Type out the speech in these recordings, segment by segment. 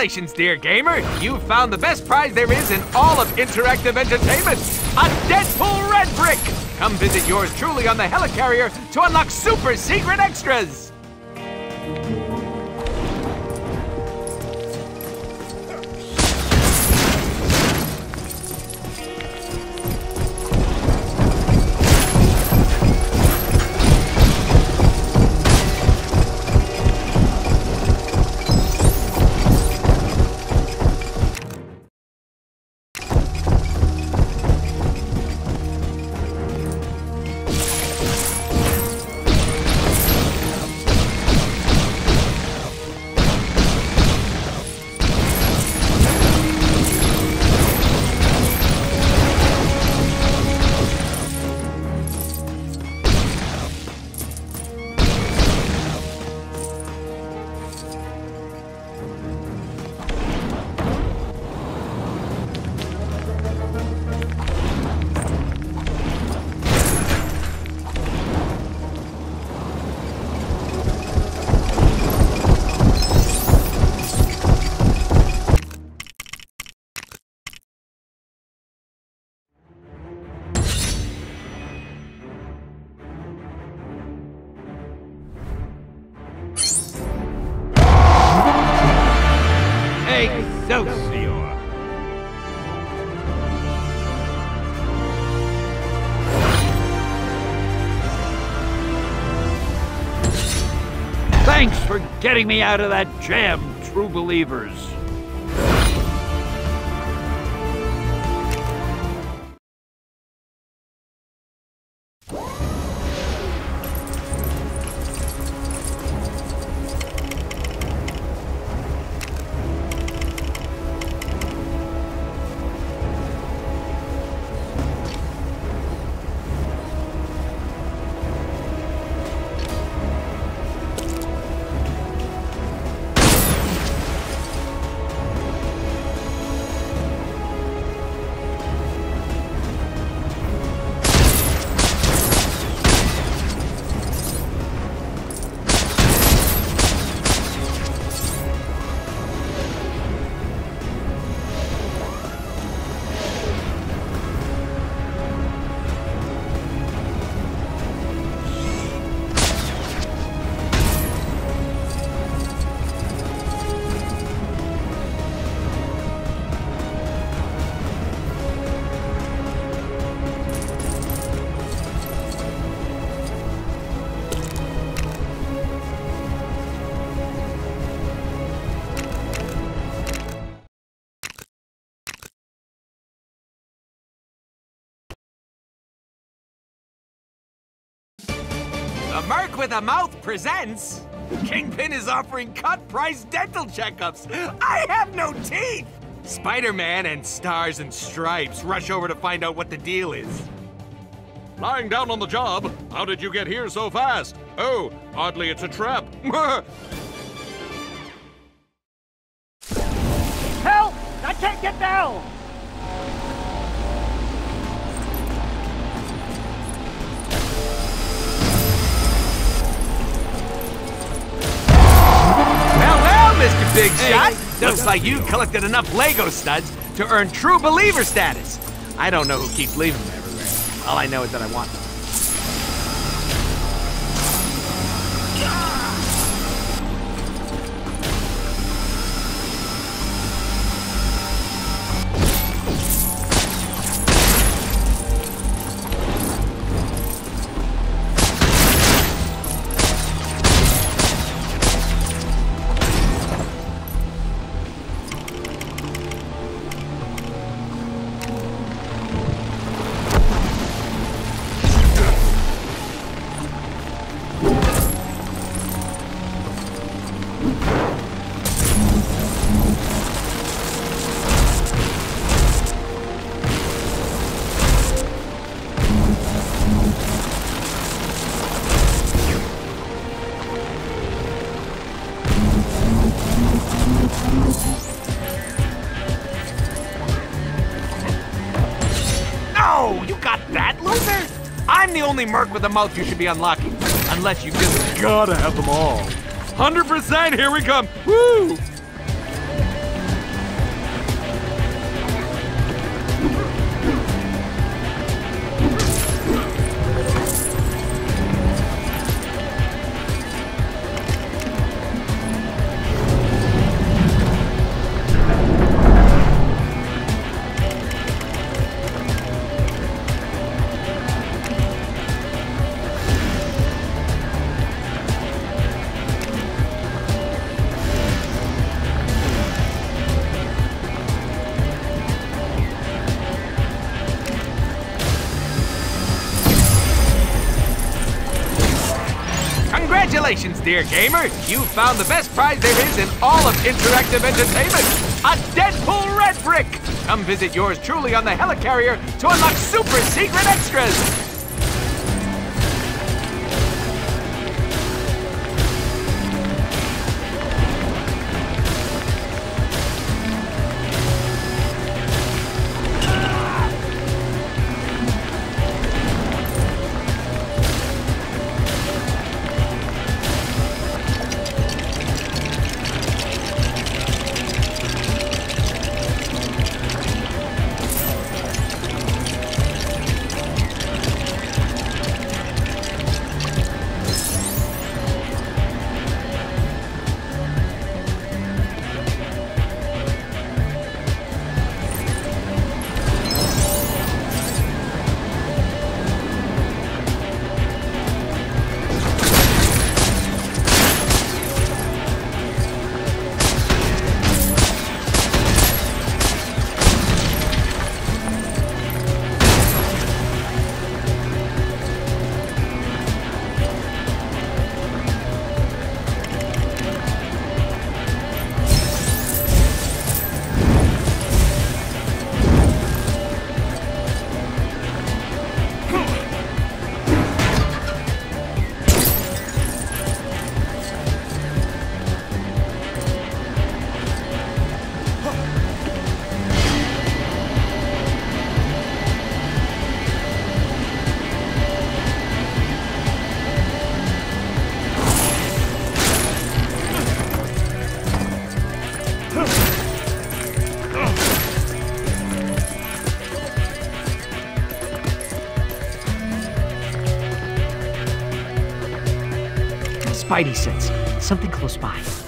Congratulations, dear gamer! You've found the best prize there is in all of interactive entertainment a Deadpool Red Brick! Come visit yours truly on the Helicarrier to unlock super secret extras! Excelsior! Thanks for getting me out of that jam, true believers. Merc with a Mouth presents Kingpin is offering cut price dental checkups. I have no teeth! Spider Man and Stars and Stripes rush over to find out what the deal is. Lying down on the job. How did you get here so fast? Oh, oddly, it's a trap. Help! I can't get down! Looks like you collected enough Lego studs to earn true believer status. I don't know who keeps leaving them everywhere. All I know is that I want them. Only merc with a mouth you should be unlocking. Unless you just gotta have them all. 100% here we come. Woo! Congratulations, dear gamer! You found the best prize there is in all of interactive entertainment! A Deadpool Red Brick! Come visit yours truly on the Helicarrier to unlock super secret extras! Spidey sense. Something close by.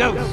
Dose.